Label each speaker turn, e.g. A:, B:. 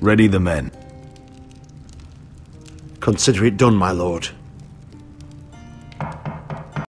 A: Ready the men.
B: Consider it done, my lord.